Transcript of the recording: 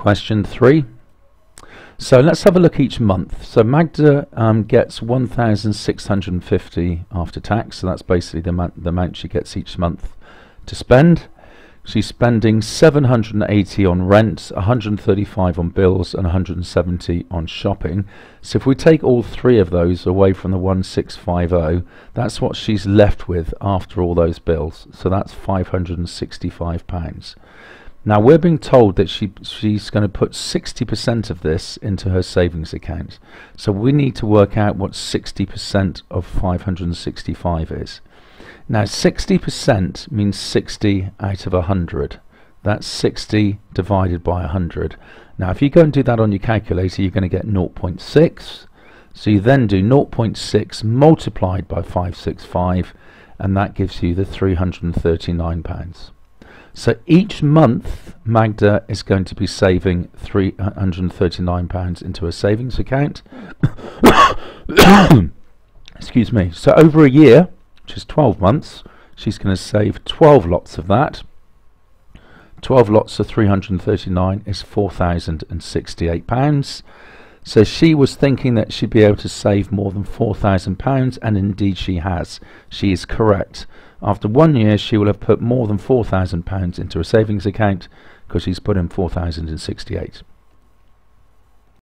Question three. So let's have a look each month. So Magda um, gets 1,650 after tax, so that's basically the, the amount she gets each month to spend. She's spending 780 on rent, 135 on bills, and 170 on shopping. So if we take all three of those away from the 1650, that's what she's left with after all those bills. So that's 565 pounds. Now we're being told that she she's going to put 60% of this into her savings account. So we need to work out what 60% of 565 is. Now 60% means 60 out of 100. That's 60 divided by 100. Now if you go and do that on your calculator you're going to get 0.6. So you then do 0.6 multiplied by 565 and that gives you the 339 pounds. So each month Magda is going to be saving 339 pounds into a savings account. Excuse me. So over a year which is 12 months, she's going to save 12 lots of that. 12 lots of 339 is 4,068 pounds. So she was thinking that she'd be able to save more than 4,000 pounds and indeed she has. She is correct. After one year she will have put more than 4,000 pounds into a savings account because she's put in 4,068.